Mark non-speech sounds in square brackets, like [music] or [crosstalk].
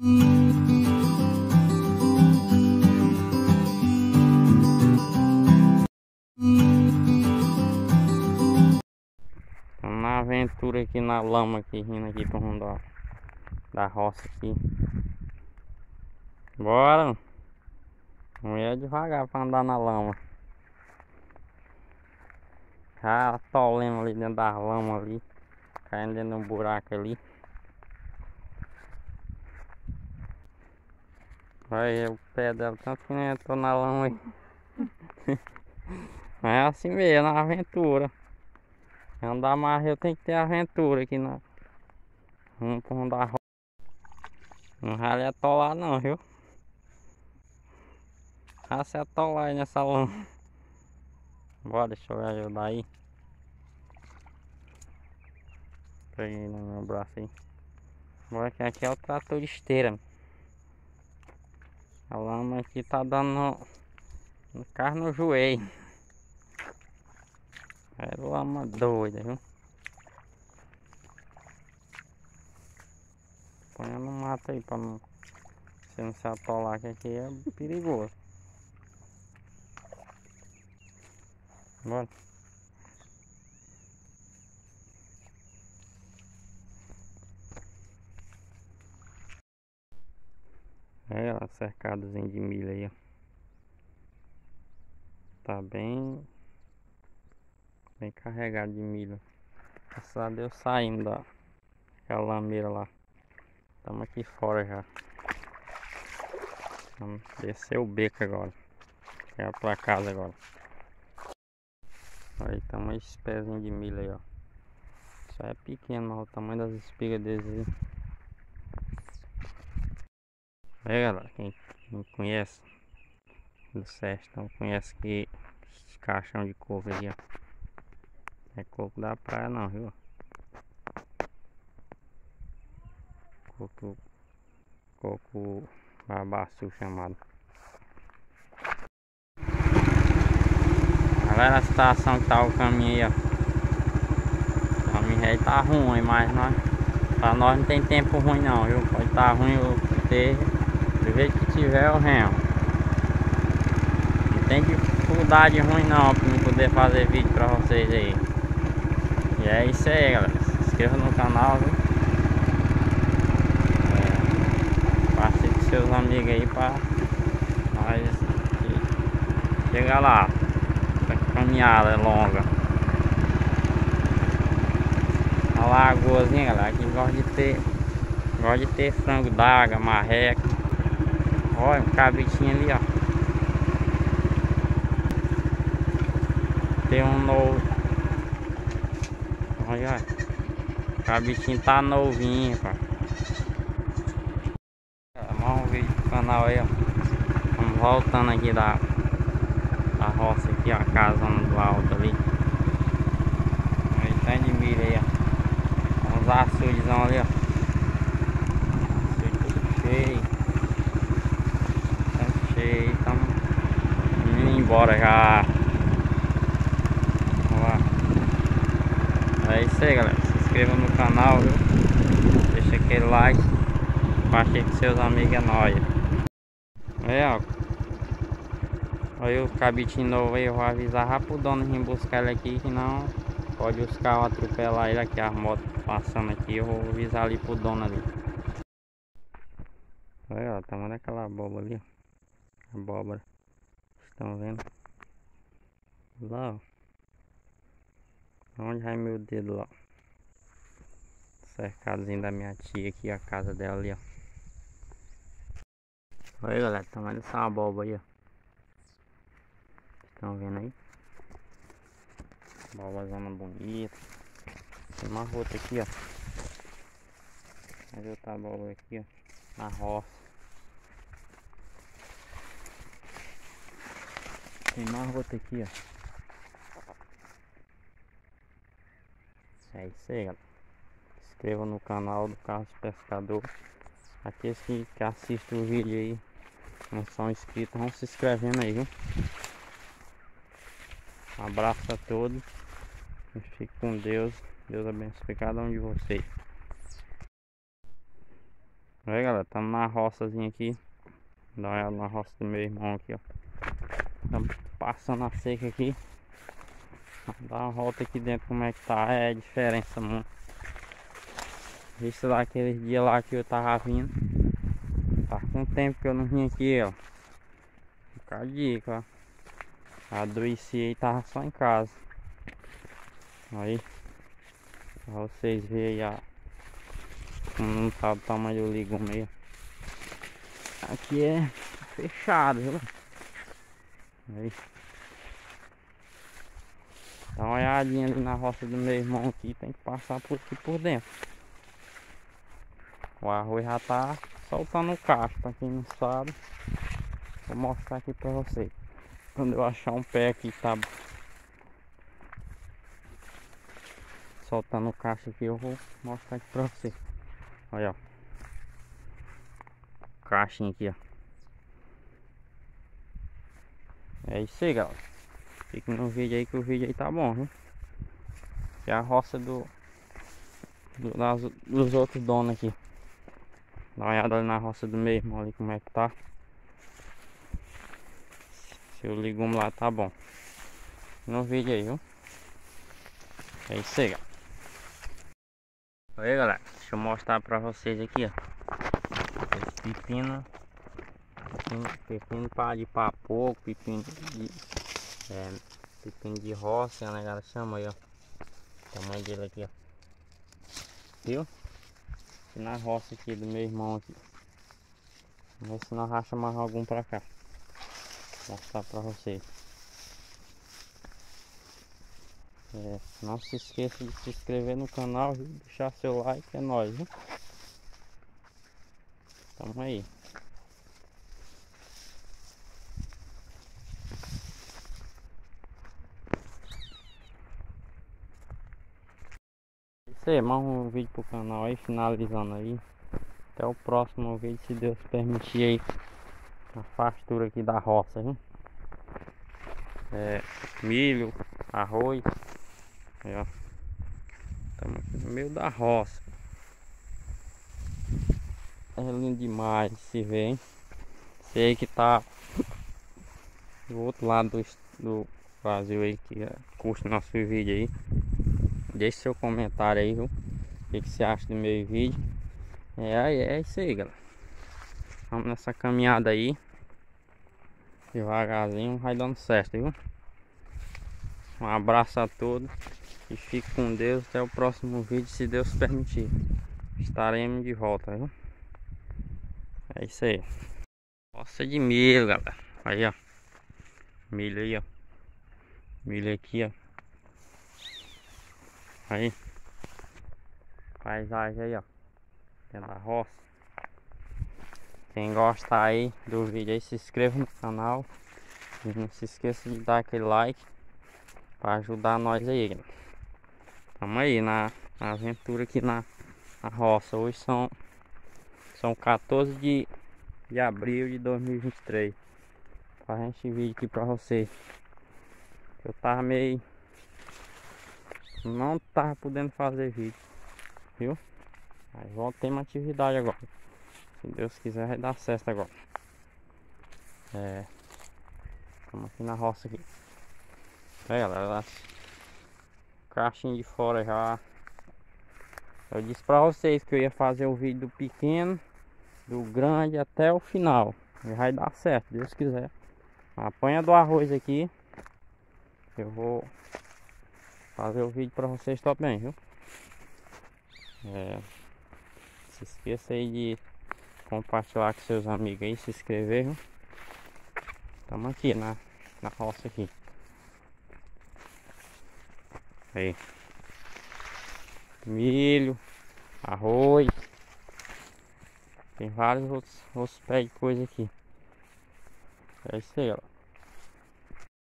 Na aventura aqui na lama aqui, rindo aqui pro rumo da, da roça aqui. Bora! Mulher devagar pra andar na lama. Já tolendo ali dentro da lama ali. Caindo dentro de um buraco ali. Vai o pé dela tanto que nem entrou na lama aí. [laughs] é assim mesmo, na aventura. Andar mais eu tenho que ter aventura aqui na. Vamos pro rumo da roça. Não vale atolar não, viu? Ah, se atolar aí nessa lama. Bora, deixa eu ajudar aí. Peguei no meu braço aí. Bora que aqui é o trator de esteira. A lama aqui tá dando no, carro no joelho. É lama doida, viu? Põe no mato aí pra não, você não se atolar que aqui é perigoso. Bora. É, ó, cercadozinho de milho aí, ó. Tá bem... Bem carregado de milho. Graças a Deus saindo da aquela lameira lá. Estamos aqui fora já. Vamos descer o beco agora. Chegar pra casa agora. Aí estamos esses pezinhos de milho aí, ó. Isso é pequeno, mas o tamanho das espigas deles aí. Aí galera, quem, quem conhece do Sertão conhece que esse caixão de coco aí, ó. É coco da praia não, viu? Coco. Coco babaçu chamado. Galera a situação que tá o caminho aí, ó. O caminho aí tá ruim, mas nós, pra nós não tem tempo ruim não, viu? Pode tá ruim ou ter. Do jeito que tiver o remo. Não tem dificuldade ruim não pra me poder fazer vídeo pra vocês aí. E é isso aí galera. Se inscreva no canal, viu? É, passe com seus amigos aí pra nós chegar lá caminhada longa. A lagoazinha, galera, aqui gosta de ter gosta de ter frango d'água, marreca. Olha, um cabritinho ali, ó. Tem um novo. Olha, olha. O cabritinho tá novinho, cara. Vamos um vídeo canal aí, ó. Vamos voltando aqui da a roça aqui, ó, a casa do alto ali. Aí tá de milho aí, ó. Uns açudes ali, ó. Açude tudo cheio. Tá cheio, tamo indo embora já. Vamos lá. É isso aí, galera. Se inscreva no canal, viu? Deixa aquele like. Compartilhe com seus amigos, é nóis. Aí, ó. Olha o cabitinho novo aí, eu vou avisar o dono vir buscar ele aqui, que não pode os carros atropelar ele aqui, as motos passando aqui, eu vou avisar ali pro dono ali. Olha, ó, tá vendo aquela abóbora ali, ó. Abóbora. Estão vendo? Lá, ó. Onde vai meu dedo lá? Cercadozinho da minha tia aqui, a casa dela ali, ó. Olha galera, tá vendo essa abóbora aí, ó. Estão vendo aí? Babazona bonita. Tem uma rota aqui, ó. Cadê outra bola aqui, ó? Na roça. Tem mais rota aqui, ó. É isso aí, galera. Se inscreva no canal do Carlos Pescador. Aqueles que, que assistem o vídeo aí, não são inscritos, vão se inscrevendo aí, viu? Um abraço a todos. Fique com Deus. Deus abençoe cada um de vocês. Aí galera, estamos na roçazinha aqui. Dá uma olhada na roça do meu irmão aqui, ó. Estamos passando a seca aqui. Dá uma volta aqui dentro como é que tá. É a diferença, mano. Visto lá aquele dia lá que eu tava vindo. Tá com tempo que eu não vim aqui, ó. Fica a dica, ó. Adoeci aí, tava só em casa. Aí. Pra vocês verem aí. Como não tá o tamanho do legume aí, Aqui é fechado, viu? Aí. Dá uma olhadinha ali na roça do meu irmão aqui, tem que passar por aqui por dentro. O arroz já tá soltando o cacho, pra quem não sabe. Vou mostrar aqui pra vocês. Quando eu achar um pé aqui tá soltando o cacho aqui, eu vou mostrar aqui pra vocês. Olha, ó. Caixinha aqui, ó. É isso aí, galera. Fique no vídeo aí que o vídeo aí tá bom, viu? É a roça do, do das, dos outros donos aqui. Dá uma olhada ali na roça do meu irmão ali como é que tá. Se o legume lá tá bom. No vídeo aí, viu? É isso aí, galera. Aí, galera. Deixa eu mostrar pra vocês aqui, ó. Esse pepino. Pepino, pepino para de papo, pepino de. É, pepino de roça, né, galera? Chama aí, ó. Tamanho dele aqui, ó. Viu? Aqui na roça aqui do meu irmão aqui. Vamos ver se nós racha mais algum pra cá. Vou mostrar pra vocês. É, não se esqueça de se inscrever no canal e deixar seu like, é nóis, viu? Tamo aí. Aí, mais um vídeo pro canal aí, finalizando aí. Até o próximo vídeo, se Deus permitir aí. A fastura aqui da roça, viu? É, milho, arroz. Aí, ó. Estamos aqui no meio da roça. É lindo demais de se ver, hein? Sei que tá do outro lado do, do Brasil aí que é, curte nosso vídeo aí. Deixe seu comentário aí, viu? O que, que você acha do meu vídeo. É, é isso aí, galera. Vamos nessa caminhada aí. Devagarzinho vai dando certo, viu? Um abraço a todos. E fique com Deus até o próximo vídeo, se Deus permitir. Estaremos de volta, viu? É isso aí. Roça de milho, galera. Aí, ó. Milho aí, ó. Milho aqui, ó. Aí. Paisagem aí, ó. Dentro da roça. Quem gosta aí do vídeo aí, se inscreva no canal. E não se esqueça de dar aquele like. Para ajudar nós aí, galera. Estamos aí na, na, aventura aqui na, na roça. Hoje são, são 14 de, de abril de 2023. Fazendo esse vídeo aqui pra vocês. Eu tava meio. Não tava podendo fazer vídeo. Viu? Aí voltei uma atividade agora. Se Deus quiser vai dar certo agora. É. Estamos aqui na roça aqui. É galera, caixinha de fora já. Eu disse pra vocês que eu ia fazer o vídeo do pequeno, do grande até o final. E vai dar certo, Deus quiser. Apanha do arroz aqui. Eu vou fazer o vídeo pra vocês também, viu? É, se esqueça aí de compartilhar com seus amigos aí, se inscrever, viu? Estamos aqui na, na roça aqui. Aí. Milho, arroz. Tem vários outros, outros pés de coisa aqui. É isso aí, ó.